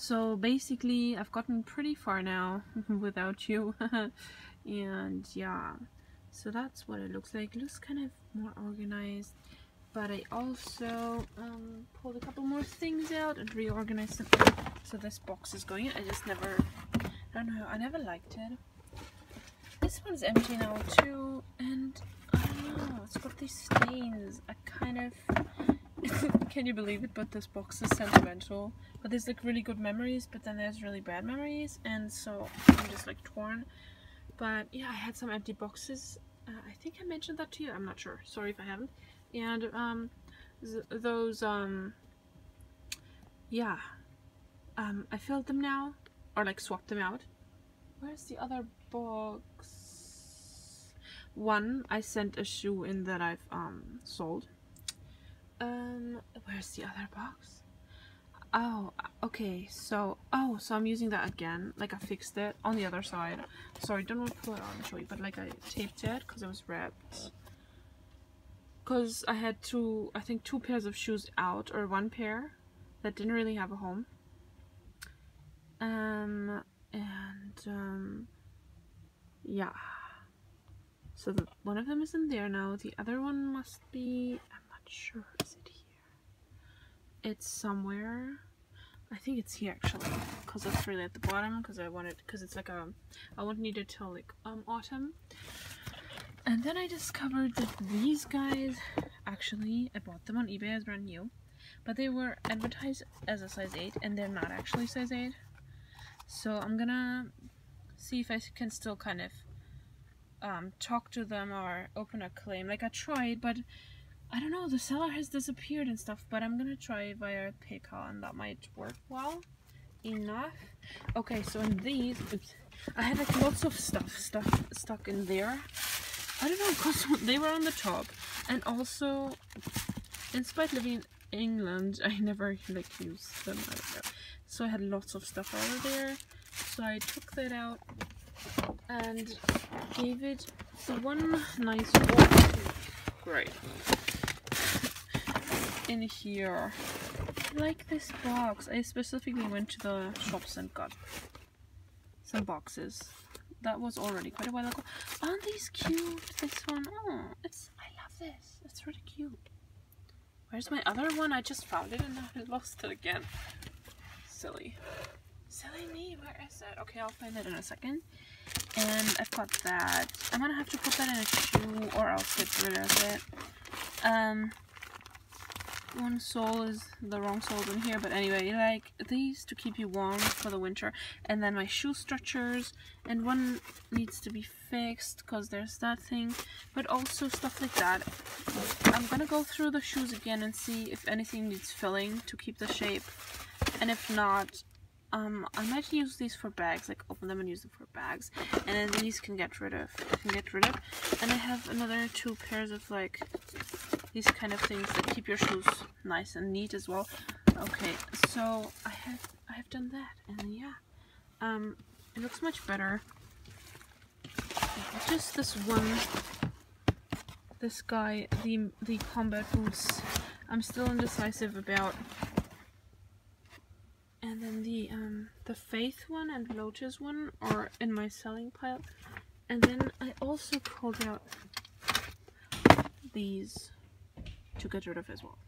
so basically I've gotten pretty far now without you. And yeah so that's what it looks like. It looks kind of more organized but I also um, pulled a couple more things out and reorganized them. So this box is going in. I just never I don't know I never liked it. This one's empty now too and I don't know it's got these stains. I kind of can you believe it but this box is sentimental. But there's like really good memories but then there's really bad memories and so I'm just like torn. But yeah I had some empty boxes. Uh, I think I mentioned that to you. I'm not sure. Sorry if I haven't. And um those um yeah. Um I filled them now or like swapped them out. Where's the other box? One I sent a shoe in that I've um sold um where's the other box? Oh okay so oh so I'm using that again. Like I fixed it on the other side. Sorry I don't want to pull it out and show you but like I taped it because it was ripped. Because I had two I think two pairs of shoes out or one pair that didn't really have a home. Um and um yeah. So the, one of them is in there now. The other one must be sure is it here. It's somewhere. I think it's here actually because it's really at the bottom because I wanted because it's like a I won't need it till like um autumn. And then I discovered that these guys actually I bought them on eBay as brand new. But they were advertised as a size 8 and they're not actually size 8 so I'm gonna see if I can still kind of um, talk to them or open a claim. Like I tried, but I don't know, the seller has disappeared and stuff, but I'm gonna try via PayPal and that might work well enough. Okay, so in these, oops, I had like lots of stuff stuff stuck in there. I don't know, because they were on the top. And also, in spite living in England, I never like use them, I don't know. So I had lots of stuff of there. So I took that out and gave it the one nice oh, water. Great. In here. I like this box. I specifically went to the shops and got some boxes. That was already quite a while ago. Aren't these cute? This one. Oh, it's I love this. It's really cute. Where's my other one? I just found it and now I lost it again. Silly. Silly me, where is it? Okay, I'll find it in a second. And I've got that. I'm gonna have to put that in a shoe or else get rid of it. Um, one sole is the wrong sole in here, but anyway, like these to keep you warm for the winter. And then my shoe stretchers, and one needs to be fixed because there's that thing, but also stuff like that. I'm gonna go through the shoes again and see if anything needs filling to keep the shape, and if not, um, I might use these for bags, like open them and use them for bags, and then these can get rid of, can get rid of, and I have another two pairs of like these kind of things that keep your shoes nice and neat as well. Okay, so I have I have done that, and yeah, um, it looks much better. Just this one, this guy, the the combat boots. I'm still indecisive about. And then the um the Faith one and Lotus one are in my selling pile. And then I also pulled out these to get rid of as well.